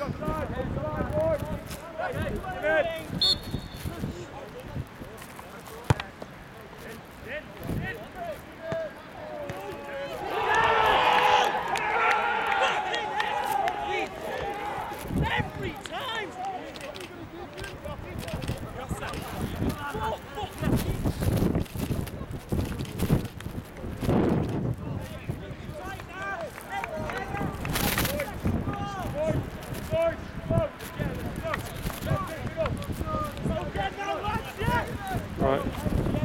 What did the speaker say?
Every time! Right.